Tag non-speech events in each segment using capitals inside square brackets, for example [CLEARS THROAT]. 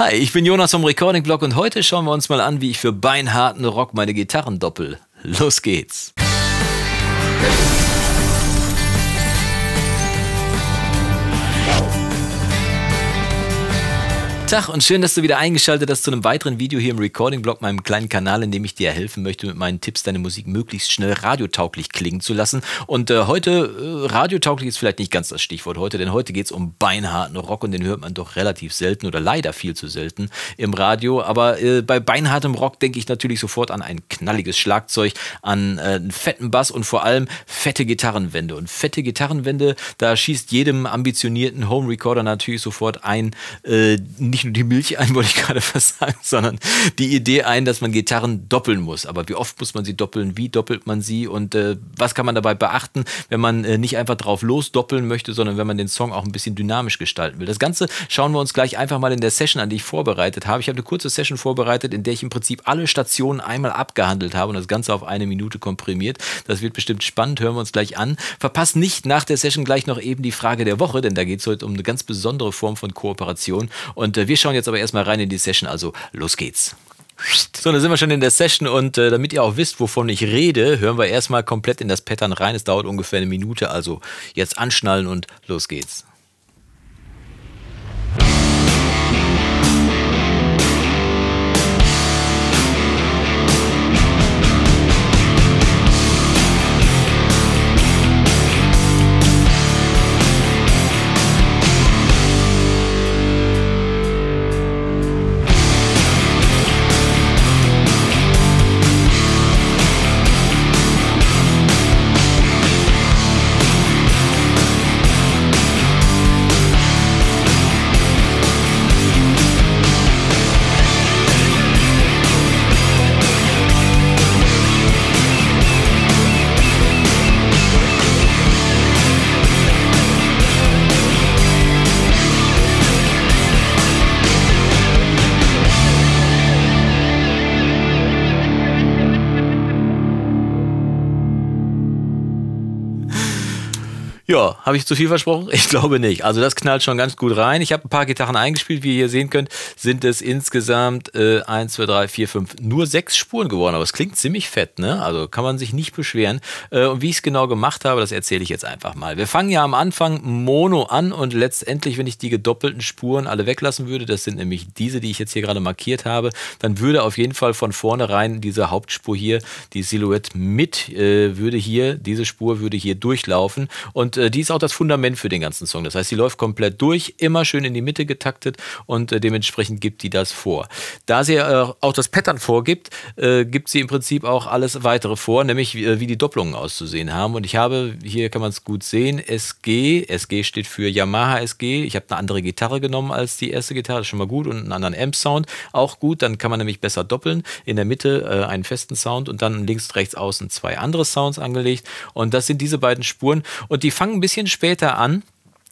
Hi, ich bin Jonas vom Recording Blog und heute schauen wir uns mal an, wie ich für beinharten Rock meine Gitarren doppel. Los geht's. Tag und schön, dass du wieder eingeschaltet hast zu einem weiteren Video hier im Recording-Blog, meinem kleinen Kanal, in dem ich dir helfen möchte, mit meinen Tipps deine Musik möglichst schnell radiotauglich klingen zu lassen. Und äh, heute, äh, radiotauglich ist vielleicht nicht ganz das Stichwort heute, denn heute geht es um beinharten Rock und den hört man doch relativ selten oder leider viel zu selten im Radio. Aber äh, bei beinhartem Rock denke ich natürlich sofort an ein knalliges Schlagzeug, an äh, einen fetten Bass und vor allem fette Gitarrenwände. Und fette Gitarrenwände, da schießt jedem ambitionierten Home Recorder natürlich sofort ein, äh, nicht nicht nur die Milch ein, [LAUGHS] wollte ich gerade fast sagen, sondern die Idee ein, dass man Gitarren doppeln muss. Aber wie oft muss man sie doppeln? Wie doppelt man sie? Und äh, was kann man dabei beachten, wenn man äh, nicht einfach drauf losdoppeln möchte, sondern wenn man den Song auch ein bisschen dynamisch gestalten will? Das Ganze schauen wir uns gleich einfach mal in der Session an, die ich vorbereitet habe. Ich habe eine kurze Session vorbereitet, in der ich im Prinzip alle Stationen einmal abgehandelt habe und das Ganze auf eine Minute komprimiert. Das wird bestimmt spannend, hören wir uns gleich an. Verpasst nicht nach der Session gleich noch eben die Frage der Woche, denn da geht es heute um eine ganz besondere Form von Kooperation. Und äh, wir schauen jetzt aber erstmal rein in die Session, also los geht's. So, dann sind wir schon in der Session und äh, damit ihr auch wisst, wovon ich rede, hören wir erstmal komplett in das Pattern rein. Es dauert ungefähr eine Minute, also jetzt anschnallen und los geht's. Ja, habe ich zu viel versprochen? Ich glaube nicht. Also das knallt schon ganz gut rein. Ich habe ein paar Gitarren eingespielt, wie ihr hier sehen könnt, sind es insgesamt äh, 1, 2, 3, 4, 5, nur sechs Spuren geworden. Aber es klingt ziemlich fett, ne? Also kann man sich nicht beschweren. Äh, und wie ich es genau gemacht habe, das erzähle ich jetzt einfach mal. Wir fangen ja am Anfang Mono an und letztendlich, wenn ich die gedoppelten Spuren alle weglassen würde, das sind nämlich diese, die ich jetzt hier gerade markiert habe, dann würde auf jeden Fall von vornherein diese Hauptspur hier, die Silhouette mit, äh, würde hier, diese Spur würde hier durchlaufen und äh, die ist auch das Fundament für den ganzen Song. Das heißt, sie läuft komplett durch, immer schön in die Mitte getaktet und äh, dementsprechend gibt die das vor. Da sie äh, auch das Pattern vorgibt, äh, gibt sie im Prinzip auch alles weitere vor, nämlich wie, äh, wie die Doppelungen auszusehen haben. Und ich habe, hier kann man es gut sehen, SG. SG steht für Yamaha SG. Ich habe eine andere Gitarre genommen als die erste Gitarre, das ist schon mal gut. Und einen anderen Amp-Sound, auch gut. Dann kann man nämlich besser doppeln. In der Mitte äh, einen festen Sound und dann links, rechts, außen zwei andere Sounds angelegt. Und das sind diese beiden Spuren. Und die fangen ein bisschen später an.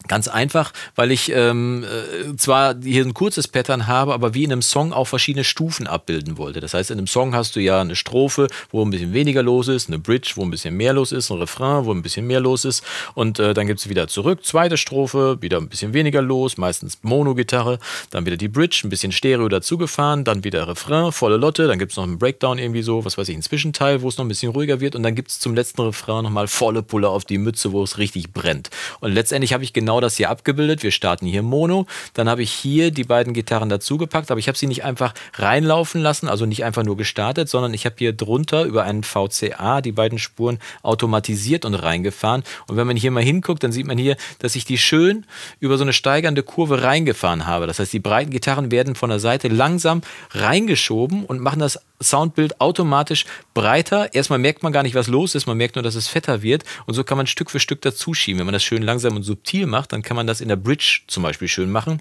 Ganz einfach, weil ich ähm, äh, zwar hier ein kurzes Pattern habe, aber wie in einem Song auch verschiedene Stufen abbilden wollte. Das heißt, in einem Song hast du ja eine Strophe, wo ein bisschen weniger los ist, eine Bridge, wo ein bisschen mehr los ist, ein Refrain, wo ein bisschen mehr los ist und äh, dann gibt es wieder zurück, zweite Strophe, wieder ein bisschen weniger los, meistens Mono-Gitarre, dann wieder die Bridge, ein bisschen Stereo dazugefahren, dann wieder Refrain, volle Lotte, dann gibt es noch einen Breakdown irgendwie so, was weiß ich, einen Zwischenteil, wo es noch ein bisschen ruhiger wird und dann gibt es zum letzten Refrain nochmal volle Pulle auf die Mütze, wo es richtig brennt. Und letztendlich habe ich genau genau das hier abgebildet. Wir starten hier Mono. Dann habe ich hier die beiden Gitarren dazugepackt, aber ich habe sie nicht einfach reinlaufen lassen, also nicht einfach nur gestartet, sondern ich habe hier drunter über einen VCA die beiden Spuren automatisiert und reingefahren. Und wenn man hier mal hinguckt, dann sieht man hier, dass ich die schön über so eine steigernde Kurve reingefahren habe. Das heißt, die breiten Gitarren werden von der Seite langsam reingeschoben und machen das Soundbild automatisch breiter. Erstmal merkt man gar nicht, was los ist, man merkt nur, dass es fetter wird und so kann man Stück für Stück dazuschieben. Wenn man das schön langsam und subtil macht, dann kann man das in der Bridge zum Beispiel schön machen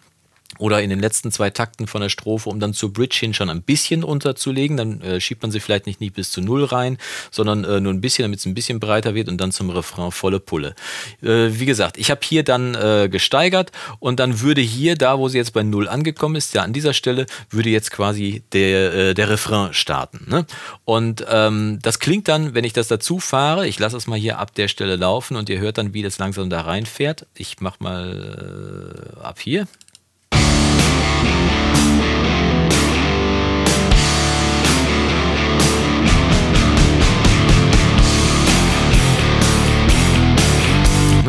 oder in den letzten zwei Takten von der Strophe, um dann zur Bridge hin schon ein bisschen unterzulegen. Dann äh, schiebt man sie vielleicht nicht, nicht bis zu Null rein, sondern äh, nur ein bisschen, damit es ein bisschen breiter wird und dann zum Refrain volle Pulle. Äh, wie gesagt, ich habe hier dann äh, gesteigert und dann würde hier, da wo sie jetzt bei Null angekommen ist, ja an dieser Stelle, würde jetzt quasi der, äh, der Refrain starten. Ne? Und ähm, das klingt dann, wenn ich das dazu fahre, ich lasse es mal hier ab der Stelle laufen und ihr hört dann, wie das langsam da reinfährt. Ich mache mal äh, ab hier.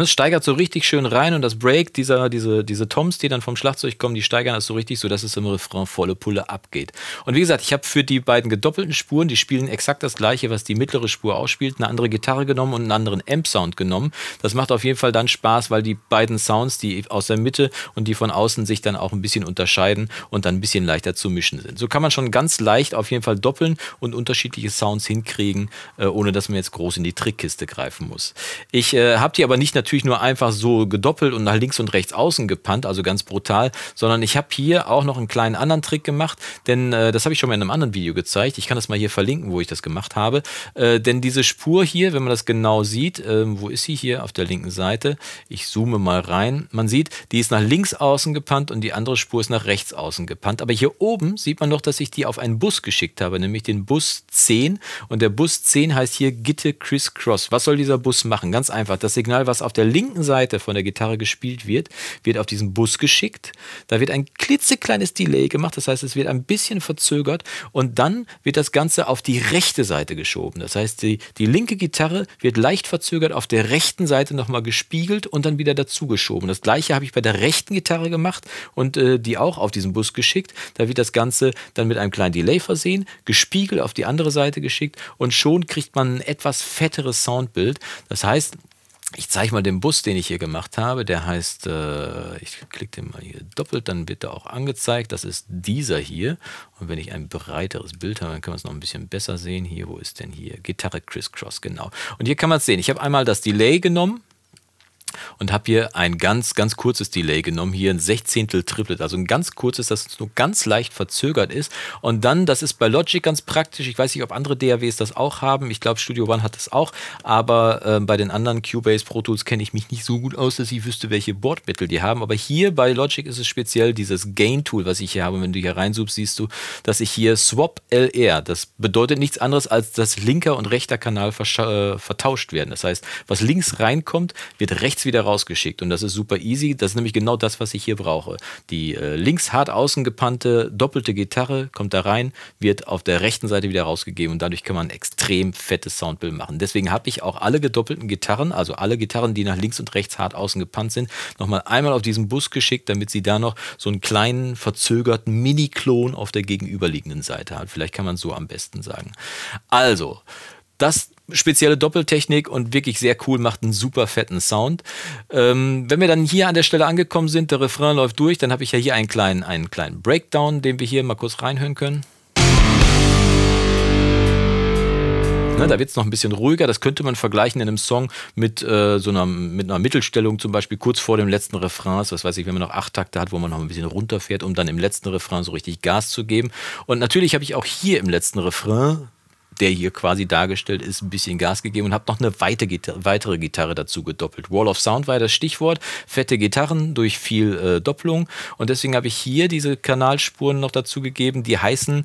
Es steigert so richtig schön rein und das Break, dieser, diese, diese Toms, die dann vom Schlagzeug kommen, die steigern das so richtig, sodass es im Refrain volle Pulle abgeht. Und wie gesagt, ich habe für die beiden gedoppelten Spuren, die spielen exakt das gleiche, was die mittlere Spur ausspielt, eine andere Gitarre genommen und einen anderen Amp-Sound genommen. Das macht auf jeden Fall dann Spaß, weil die beiden Sounds, die aus der Mitte und die von außen sich dann auch ein bisschen unterscheiden und dann ein bisschen leichter zu mischen sind. So kann man schon ganz leicht auf jeden Fall doppeln und unterschiedliche Sounds hinkriegen, äh, ohne dass man jetzt groß in die Trickkiste greifen muss. Ich äh, habe die aber nicht natürlich nur einfach so gedoppelt und nach links und rechts außen gepannt, also ganz brutal, sondern ich habe hier auch noch einen kleinen anderen Trick gemacht, denn äh, das habe ich schon mal in einem anderen Video gezeigt. Ich kann das mal hier verlinken, wo ich das gemacht habe. Äh, denn diese Spur hier, wenn man das genau sieht, äh, wo ist sie hier auf der linken Seite? Ich zoome mal rein. Man sieht, die ist nach links außen gepannt und die andere Spur ist nach rechts außen gepannt. Aber hier oben sieht man noch, dass ich die auf einen Bus geschickt habe, nämlich den Bus 10. Und der Bus 10 heißt hier Gitte Criss Cross. Was soll dieser Bus machen? Ganz einfach. Das Signal, was auf der linken Seite von der Gitarre gespielt wird, wird auf diesen Bus geschickt. Da wird ein klitzekleines Delay gemacht. Das heißt, es wird ein bisschen verzögert und dann wird das Ganze auf die rechte Seite geschoben. Das heißt, die, die linke Gitarre wird leicht verzögert auf der rechten Seite nochmal gespiegelt und dann wieder dazu geschoben. Das gleiche habe ich bei der rechten Gitarre gemacht und äh, die auch auf diesen Bus geschickt. Da wird das Ganze dann mit einem kleinen Delay versehen, gespiegelt auf die andere Seite geschickt und schon kriegt man ein etwas fetteres Soundbild. Das heißt, ich zeige mal den Bus, den ich hier gemacht habe. Der heißt, äh, ich klicke den mal hier doppelt, dann wird er auch angezeigt. Das ist dieser hier. Und wenn ich ein breiteres Bild habe, dann kann man es noch ein bisschen besser sehen. Hier, wo ist denn hier? Gitarre Crisscross, genau. Und hier kann man es sehen. Ich habe einmal das Delay genommen und habe hier ein ganz, ganz kurzes Delay genommen. Hier ein Sechzehntel Triplet, also ein ganz kurzes, das nur ganz leicht verzögert ist. Und dann, das ist bei Logic ganz praktisch. Ich weiß nicht, ob andere DAWs das auch haben. Ich glaube, Studio One hat das auch. Aber äh, bei den anderen Cubase Pro Tools kenne ich mich nicht so gut aus, dass ich wüsste, welche Bordmittel die haben. Aber hier bei Logic ist es speziell dieses Gain-Tool, was ich hier habe. Wenn du hier reinzoomst, siehst du, dass ich hier Swap LR, das bedeutet nichts anderes, als dass linker und rechter Kanal äh, vertauscht werden. Das heißt, was links reinkommt, wird rechts wieder rausgeschickt. Und das ist super easy. Das ist nämlich genau das, was ich hier brauche. Die äh, links hart außen gepannte doppelte Gitarre kommt da rein, wird auf der rechten Seite wieder rausgegeben und dadurch kann man ein extrem fettes Soundbild machen. Deswegen habe ich auch alle gedoppelten Gitarren, also alle Gitarren, die nach links und rechts hart außen gepannt sind, nochmal einmal auf diesen Bus geschickt, damit sie da noch so einen kleinen verzögerten Mini-Klon auf der gegenüberliegenden Seite hat. Vielleicht kann man so am besten sagen. Also, das spezielle Doppeltechnik und wirklich sehr cool, macht einen super fetten Sound. Ähm, wenn wir dann hier an der Stelle angekommen sind, der Refrain läuft durch, dann habe ich ja hier einen kleinen, einen kleinen Breakdown, den wir hier mal kurz reinhören können. Ne, da wird es noch ein bisschen ruhiger. Das könnte man vergleichen in einem Song mit äh, so einer, mit einer Mittelstellung, zum Beispiel kurz vor dem letzten Refrain. Was weiß ich, wenn man noch acht Takte hat, wo man noch ein bisschen runterfährt, um dann im letzten Refrain so richtig Gas zu geben. Und natürlich habe ich auch hier im letzten Refrain der hier quasi dargestellt ist, ein bisschen Gas gegeben und habe noch eine weitere Gitarre dazu gedoppelt. Wall of Sound war das Stichwort. Fette Gitarren durch viel äh, Doppelung. Und deswegen habe ich hier diese Kanalspuren noch dazu gegeben, die heißen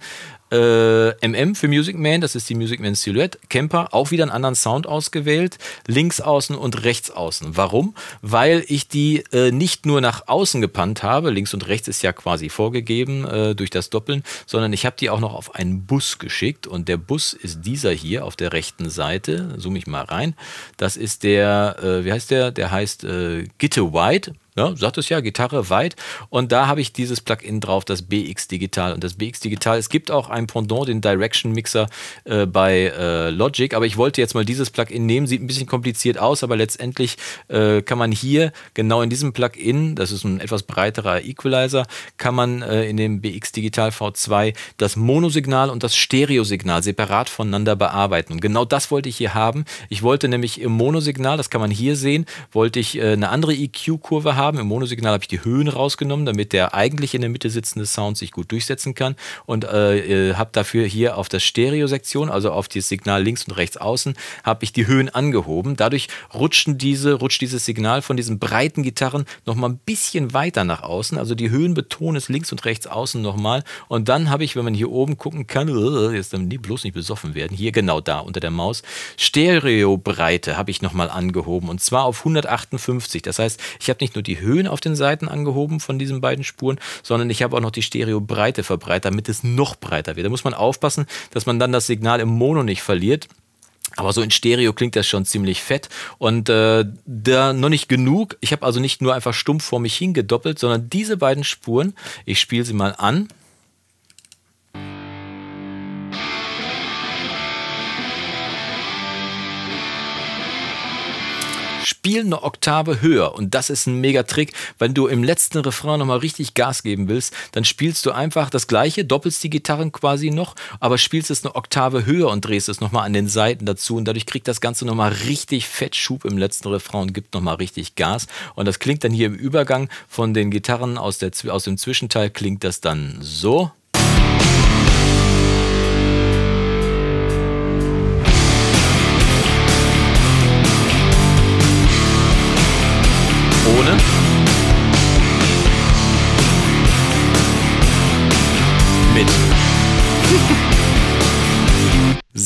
äh, MM für Music Man, das ist die Music Man Silhouette. Camper, auch wieder einen anderen Sound ausgewählt. Links außen und rechts außen. Warum? Weil ich die äh, nicht nur nach außen gepannt habe, links und rechts ist ja quasi vorgegeben äh, durch das Doppeln, sondern ich habe die auch noch auf einen Bus geschickt und der Bus ist dieser hier auf der rechten Seite. Zoom ich mal rein. Das ist der, äh, wie heißt der? Der heißt äh, Gitte White. Ja, sagt es ja, Gitarre weit. Und da habe ich dieses Plugin drauf, das BX Digital. Und das BX Digital, es gibt auch ein Pendant, den Direction Mixer äh, bei äh, Logic. Aber ich wollte jetzt mal dieses Plugin nehmen. Sieht ein bisschen kompliziert aus, aber letztendlich äh, kann man hier genau in diesem Plugin, das ist ein etwas breiterer Equalizer, kann man äh, in dem BX Digital V2 das Monosignal und das Stereosignal separat voneinander bearbeiten. Und genau das wollte ich hier haben. Ich wollte nämlich im Monosignal, das kann man hier sehen, wollte ich äh, eine andere EQ-Kurve haben haben. Im Monosignal habe ich die Höhen rausgenommen, damit der eigentlich in der Mitte sitzende Sound sich gut durchsetzen kann und äh, äh habe dafür hier auf der Stereo-Sektion, also auf das Signal links und rechts außen, habe ich die Höhen angehoben. Dadurch rutschen diese, rutscht dieses Signal von diesen breiten Gitarren nochmal ein bisschen weiter nach außen. Also die Höhen betonen es links und rechts außen nochmal. Und dann habe ich, wenn man hier oben gucken kann, äh, jetzt dann bloß nicht besoffen werden, hier genau da unter der Maus, Stereo-Breite habe ich nochmal angehoben und zwar auf 158. Das heißt, ich habe nicht nur die die Höhen auf den Seiten angehoben von diesen beiden Spuren, sondern ich habe auch noch die Stereobreite verbreitert, damit es noch breiter wird. Da muss man aufpassen, dass man dann das Signal im Mono nicht verliert Aber so in Stereo klingt das schon ziemlich fett. Und äh, da noch nicht genug. Ich habe also nicht nur einfach stumpf vor mich hingedoppelt, sondern diese beiden Spuren, ich spiele sie mal an. Spiel eine Oktave höher. Und das ist ein mega Trick. Wenn du im letzten Refrain nochmal richtig Gas geben willst, dann spielst du einfach das gleiche, doppelst die Gitarren quasi noch, aber spielst es eine Oktave höher und drehst es nochmal an den Seiten dazu. Und dadurch kriegt das Ganze nochmal richtig Fettschub im letzten Refrain und gibt nochmal richtig Gas. Und das klingt dann hier im Übergang von den Gitarren aus, der, aus dem Zwischenteil, klingt das dann so.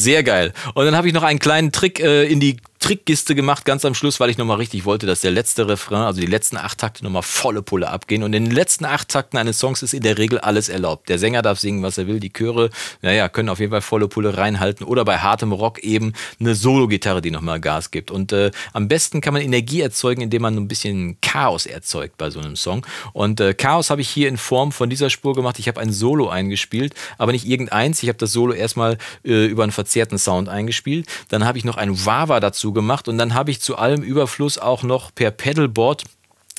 Sehr geil. Und dann habe ich noch einen kleinen Trick äh, in die Trickkiste gemacht, ganz am Schluss, weil ich nochmal richtig wollte, dass der letzte Refrain, also die letzten acht Takte nochmal volle Pulle abgehen. Und in den letzten acht Takten eines Songs ist in der Regel alles erlaubt. Der Sänger darf singen, was er will. Die Chöre, naja, können auf jeden Fall volle Pulle reinhalten. Oder bei hartem Rock eben eine Solo-Gitarre, die nochmal Gas gibt. Und äh, am besten kann man Energie erzeugen, indem man ein bisschen Chaos erzeugt bei so einem Song. Und äh, Chaos habe ich hier in Form von dieser Spur gemacht. Ich habe ein Solo eingespielt, aber nicht irgendeins. Ich habe das Solo erstmal äh, über einen verzerrten Sound eingespielt. Dann habe ich noch ein Wawa dazu gemacht und dann habe ich zu allem Überfluss auch noch per Pedalboard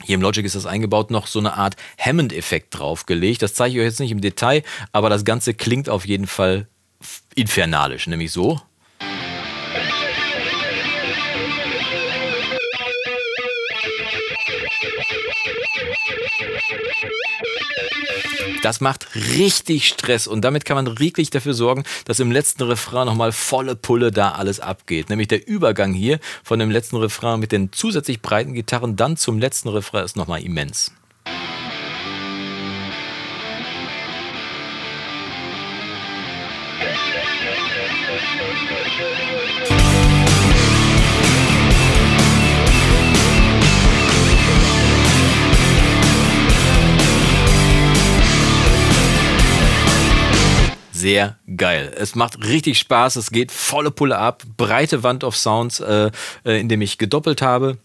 hier im Logic ist das eingebaut, noch so eine Art Hammond-Effekt draufgelegt. Das zeige ich euch jetzt nicht im Detail, aber das Ganze klingt auf jeden Fall infernalisch, nämlich so. Das macht richtig Stress und damit kann man richtig dafür sorgen, dass im letzten Refrain nochmal volle Pulle da alles abgeht. Nämlich der Übergang hier von dem letzten Refrain mit den zusätzlich breiten Gitarren dann zum letzten Refrain ist nochmal immens. Sehr geil. Es macht richtig Spaß, es geht volle Pulle ab, breite Wand of Sounds, äh, äh, indem ich gedoppelt habe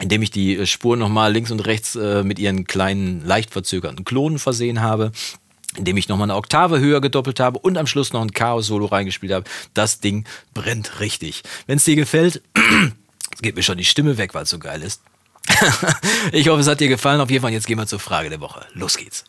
indem ich die Spuren nochmal links und rechts äh, mit ihren kleinen, leicht verzögerten Klonen versehen habe indem ich nochmal eine Oktave höher gedoppelt habe und am Schluss noch ein Chaos-Solo reingespielt habe. Das Ding brennt richtig. Wenn es dir gefällt, [CLEARS THROAT] geht mir schon die Stimme weg, weil es so geil ist. [LAUGHS] ich hoffe, es hat dir gefallen. Auf jeden Fall, jetzt gehen wir zur Frage der Woche. Los geht's.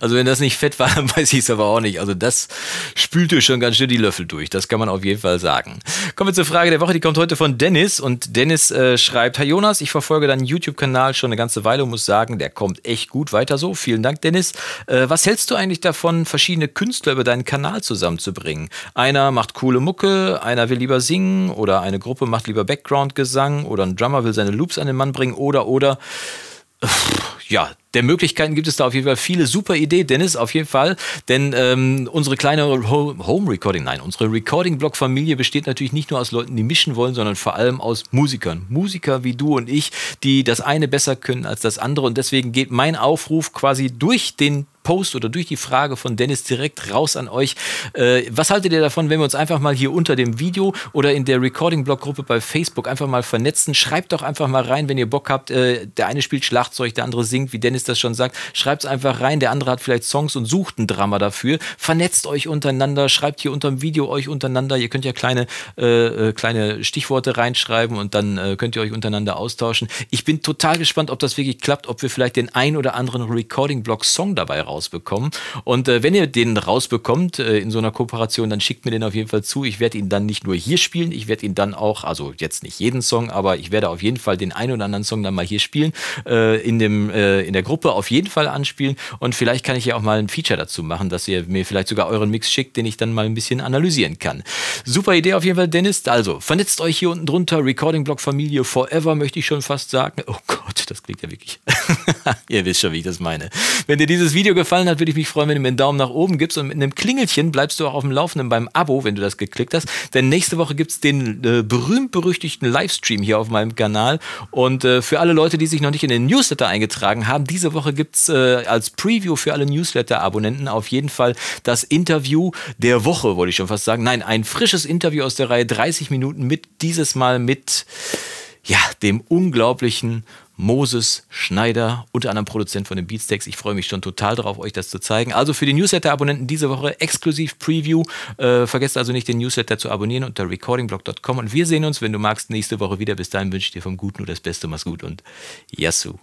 Also wenn das nicht fett war, [LAUGHS] dann weiß ich es aber auch nicht. Also das spülte schon ganz schön die Löffel durch. Das kann man auf jeden Fall sagen. Kommen wir zur Frage der Woche. Die kommt heute von Dennis. Und Dennis äh, schreibt, Herr Jonas, ich verfolge deinen YouTube-Kanal schon eine ganze Weile und muss sagen, der kommt echt gut weiter so. Vielen Dank, Dennis. Äh, was hältst du eigentlich davon, verschiedene Künstler über deinen Kanal zusammenzubringen? Einer macht coole Mucke, einer will lieber singen oder eine Gruppe macht lieber Background-Gesang oder ein Drummer will seine Loops an den Mann bringen oder oder ja, der Möglichkeiten gibt es da auf jeden Fall viele. Super Idee, Dennis, auf jeden Fall. Denn ähm, unsere kleine Home Recording, nein, unsere Recording-Blog-Familie besteht natürlich nicht nur aus Leuten, die mischen wollen, sondern vor allem aus Musikern. Musiker wie du und ich, die das eine besser können als das andere. Und deswegen geht mein Aufruf quasi durch den Post oder durch die Frage von Dennis direkt raus an euch. Äh, was haltet ihr davon, wenn wir uns einfach mal hier unter dem Video oder in der Recording-Blog-Gruppe bei Facebook einfach mal vernetzen? Schreibt doch einfach mal rein, wenn ihr Bock habt. Äh, der eine spielt Schlagzeug, der andere singt, wie Dennis das schon sagt. Schreibt es einfach rein. Der andere hat vielleicht Songs und sucht ein Drama dafür. Vernetzt euch untereinander. Schreibt hier unter dem Video euch untereinander. Ihr könnt ja kleine, äh, äh kleine Stichworte reinschreiben und dann äh, könnt ihr euch untereinander austauschen. Ich bin total gespannt, ob das wirklich klappt, ob wir vielleicht den ein oder anderen Recording-Blog-Song dabei rausbekommen. Und äh, wenn ihr den rausbekommt äh, in so einer Kooperation, dann schickt mir den auf jeden Fall zu. Ich werde ihn dann nicht nur hier spielen, ich werde ihn dann auch, also jetzt nicht jeden Song, aber ich werde auf jeden Fall den einen oder anderen Song dann mal hier spielen, äh, in, dem, in der Gruppe auf jeden Fall anspielen. Und vielleicht kann ich ja auch mal ein Feature dazu machen, dass ihr mir vielleicht sogar euren Mix schickt, den ich dann mal ein bisschen analysieren kann. Super Idee auf jeden Fall, Dennis. Also, vernetzt euch hier unten drunter. Recording Blog Familie Forever, möchte ich schon fast sagen. Oh Gott, das klingt ja wirklich. [LAUGHS] ihr wisst schon, wie ich das meine. Wenn dir dieses Video gefallen hat, würde ich mich freuen, wenn du mir einen Daumen nach oben gibst und mit einem Klingelchen bleibst du auch auf dem Laufenden beim Abo, wenn du das geklickt hast. Denn nächste Woche gibt es den äh, berühmt-berüchtigten Livestream hier auf meinem Kanal. Und äh, für alle Leute, die sich noch nicht in den Newsletter eingetragen haben, die diese Woche gibt es äh, als Preview für alle Newsletter-Abonnenten auf jeden Fall das Interview der Woche, wollte ich schon fast sagen. Nein, ein frisches Interview aus der Reihe 30 Minuten mit dieses Mal mit ja, dem unglaublichen Moses Schneider, unter anderem Produzent von den Beatsteaks. Ich freue mich schon total darauf, euch das zu zeigen. Also für die Newsletter-Abonnenten diese Woche exklusiv Preview. Äh, vergesst also nicht, den Newsletter zu abonnieren unter recordingblog.com. Und wir sehen uns, wenn du magst, nächste Woche wieder. Bis dahin wünsche ich dir vom Guten nur das Beste. Mach's gut und Yassou.